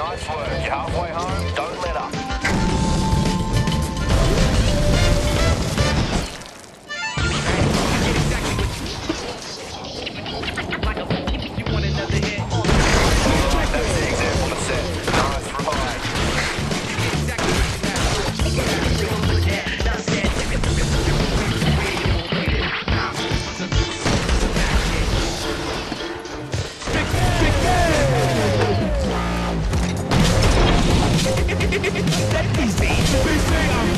Nice work. You're halfway home. Don't Last